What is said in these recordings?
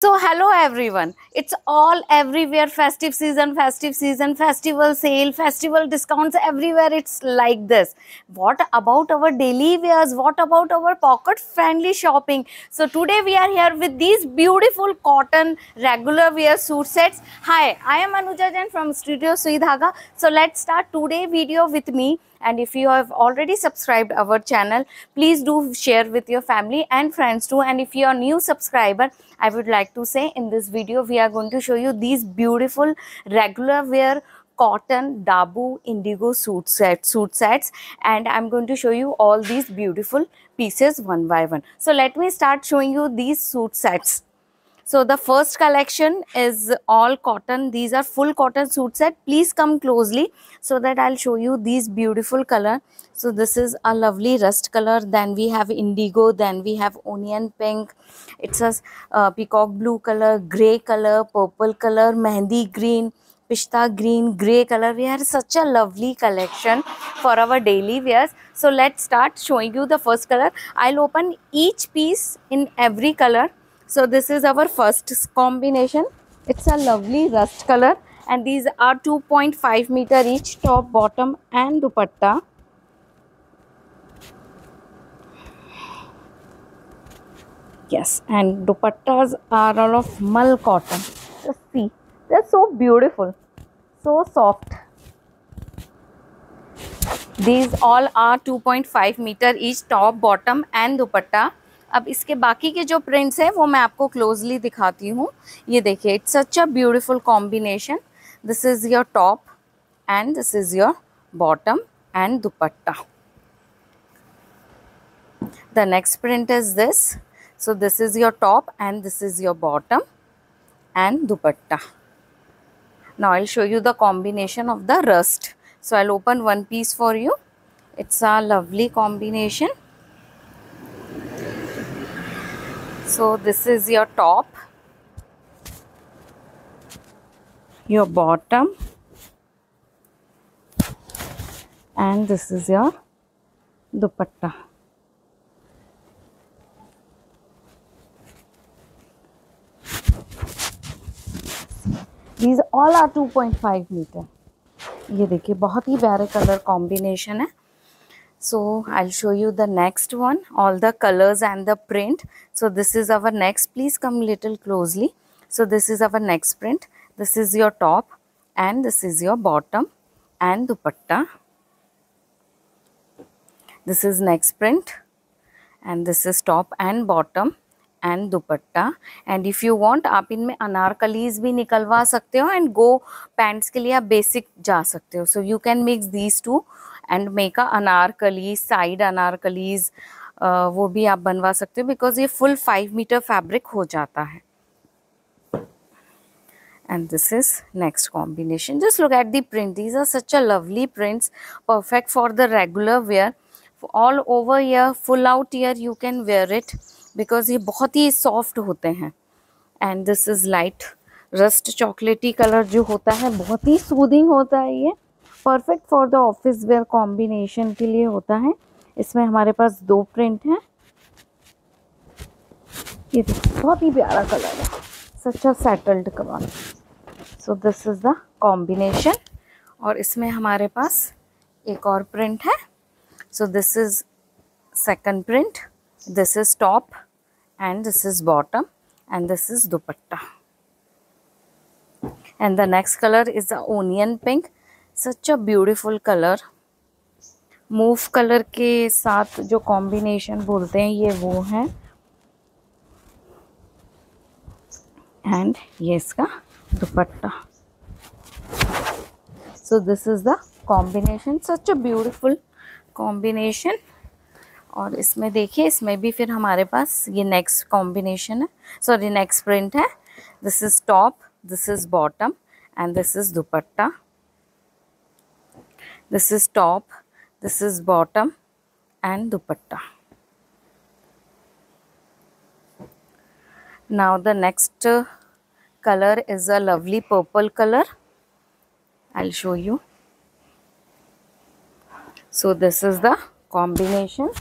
So, hello everyone. It's all everywhere festive season, festive season, festival sale, festival discounts everywhere. It's like this. What about our daily wears? What about our pocket friendly shopping? So, today we are here with these beautiful cotton regular wear suit sets. Hi, I am Anuja Jain from Studio Sui Dhaga. So, let's start today video with me and if you have already subscribed our channel please do share with your family and friends too. And if you are new subscriber i would like to say in this video we are going to show you these beautiful regular wear cotton dabu indigo suit set suit sets. And i'm going to show you all these beautiful pieces one by one. So let me start showing you these suit sets so the first collection is all cotton. These are full cotton suit set. Please come closely so that I'll show you these beautiful color. So this is a lovely rust color. Then we have indigo. Then we have onion pink. It's a uh, peacock blue color, gray color, purple color, mehndi green, pista green, gray color. We have such a lovely collection for our daily wears. So let's start showing you the first color. I'll open each piece in every color so this is our first combination. It's a lovely rust color and these are 2.5 meter each top bottom and dupatta. Yes and dupattas are all of mal cotton. Just see they're so beautiful so soft. These all are 2.5 meter each top bottom and dupatta अब इसके बाकी के जो prints हैं, वो मैं आपको closely दिखाती हूँ। ये देखिए it's such a beautiful combination this is your top and this is your bottom and dupatta. The next print is this so this is your top and this is your bottom and dupatta. Now I show you the combination of the rust so I open one piece for you it's a lovely combination so this is your top your bottom and this is your dupatta these all are 2.5 meter ये देखिए बहुत ही प्यारे colour combination है so i'll show you the next one all the colors and the print so this is our next please come little closely so this is our next print this is your top and this is your bottom and dupatta this is next print and this is top and bottom and dupatta and if you want आप इनमें अनारकलीज भी निकलवा सकते हो and go pants के लिए आप basic जा सकते हो so you can mix these two and make a anarkali side anarkalis वो भी आप बनवा सकते हो बिकॉज़ ये फुल फाइव मीटर फैब्रिक हो जाता है and this is next combination just look at the print these are such a lovely prints perfect for the regular wear all over here full out here you can wear it because ये बहुत ही soft होते हैं and this is light rust chocolatey color जो होता है बहुत ही soothing होता है ये perfect for the office wear combination के लिए होता है। इसमें हमारे पास दो प्रिंट हैं। ये बहुत ही प्यारा कलर है। Such a settled colour so this is the combination और इसमें हमारे पास एक और प्रिंट है। So this is second print this is top and this is bottom and this is dupatta. And the next colour is the onion pink such a beautiful colour. Mauve colour के साथ जो combination बोलते हैं, ये वो है। And ये इसका dupatta. So this is the combination such a beautiful combination और इसमें देखिए, इसमें भी फिर हमारे पास ये नेक्स्ट कॉम्बिनेशन है। सॉरी नेक्स्ट प्रिंट है। This is top this is bottom and this is dupatta. This is top this is bottom and dupatta now the next uh, color is a lovely purple color i'll show you so this is the combination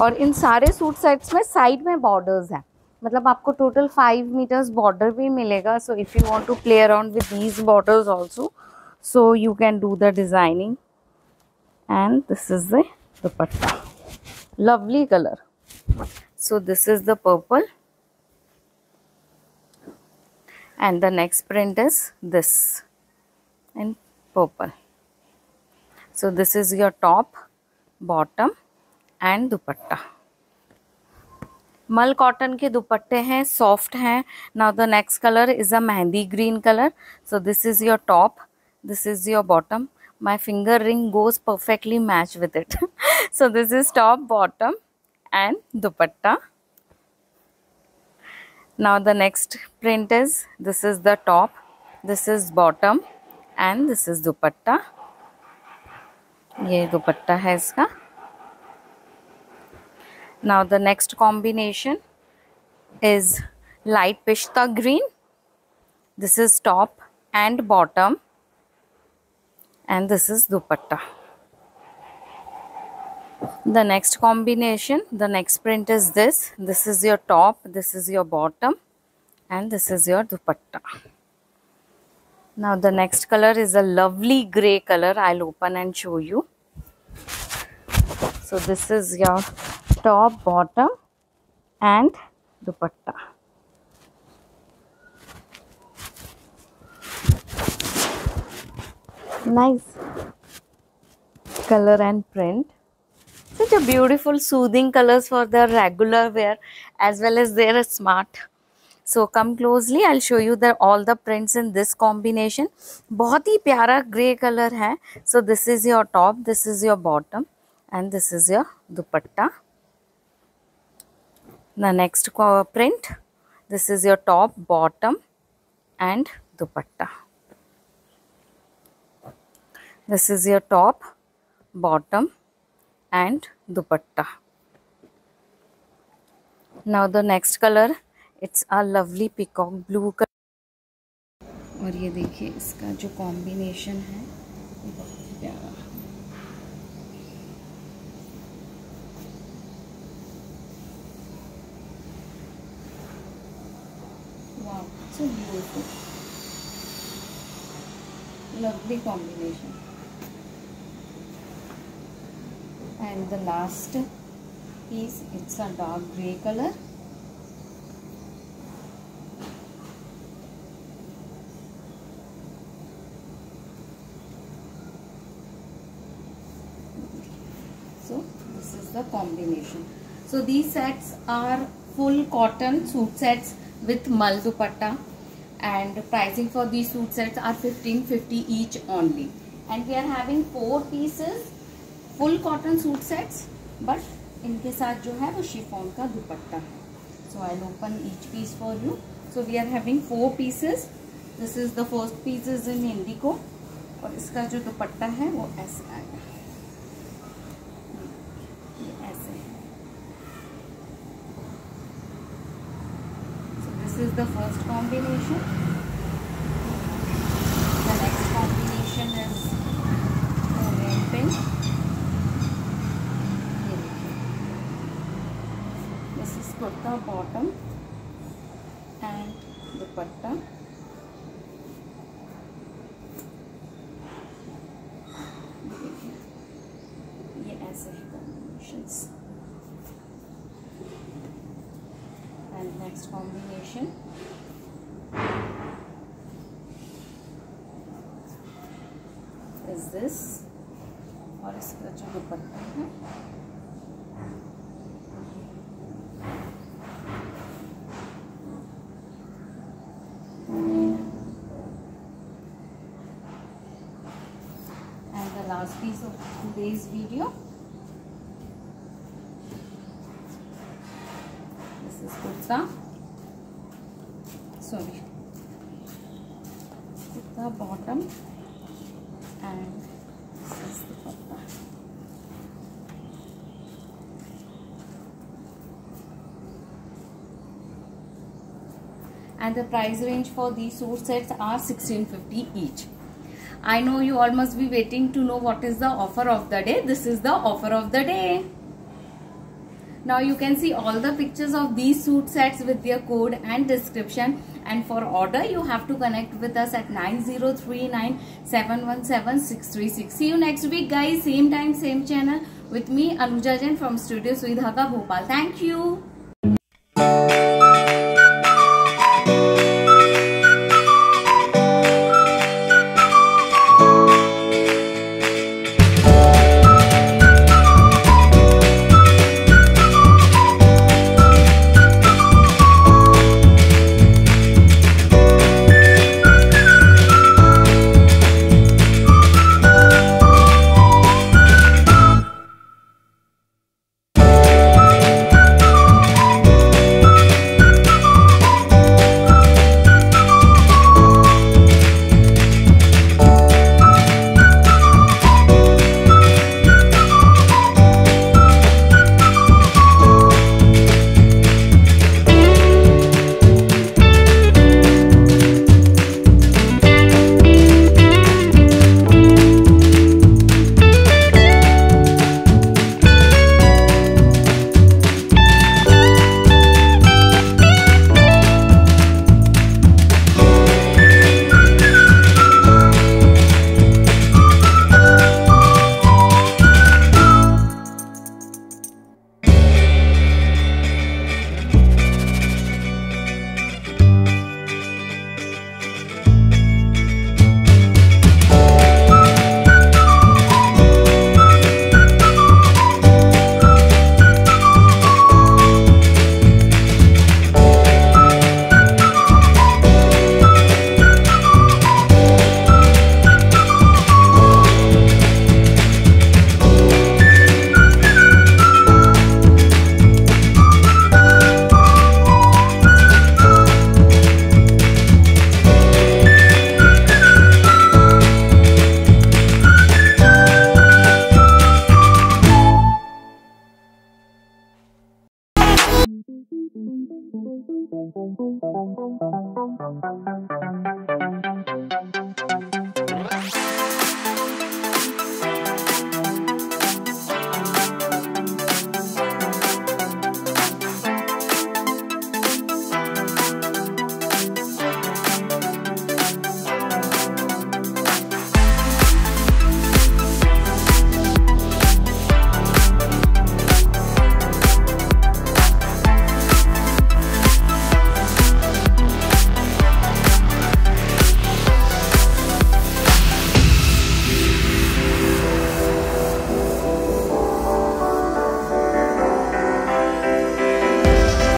और इन सारे suit sets में side में borders हैं मतलब आपको total five metres border भी मिलेगा so if you want to play around with these borders also so you can do the designing and this is the dupatta lovely color so this is the purple and the next print is this in purple so this is your top bottom and dupatta मल cotton के दुपट्टे हैं soft हैं now the next colour is a mehndi green colour so this is your top this is your bottom my finger ring goes perfectly match with it. So this is top bottom and dupatta. Now the next print is this is the top this is bottom and this is dupatta. ये दुपट्टा है इसका now the next combination is light pista green. This is top and bottom and this is dupatta. The next combination the next print is this. This is your top this is your bottom and this is your dupatta. Now the next color is a lovely gray color. I'll open and show you. So this is your top bottom and dupatta nice color and print. Such a beautiful soothing colors for the regular wear as well as their smart. So come closely. I'll show you the all the prints in this combination. Hi pyara gray color so this is your top this is your bottom and this is your dupatta. The next print. This is your top bottom and dupatta this is your top bottom and dupatta now the next color it's a lovely peacock blue color और ये देखिए इसका जो combination है बहुत प्यारा wow so beautiful lovely combination and the last piece it's a dark gray color. So this is the combination. So these sets are full cotton suit sets with mal dupatta. And pricing for these suit sets are 1550 each only. And we are having four pieces full cotton suit sets but इनके साथ जो है वो chiffon का दुपट्टा है। So I open each piece for you so we are having four pieces this is the first piece is in indigo और इसका जो दुपट्टा है वो ऐसे आएगा ऐसे this is the first combination kurta bottom and dupatta ये ऐसे है combinations and next combination is this और इसका जो दुपट्टा है last piece of today's video. This is kurta. Sorry. Kurta bottom and this is the kurta. And the price range for these suit sets are 1650 each. I know you all must be waiting to know what is the offer of the day. This is the offer of the day. now you can see all the pictures of these suit sets with their code and description. And for order you have to connect with us at 9039 see you next week guys. Same time same channel. With me anuja jain from studio Sui Dhaga bhopal. Thank you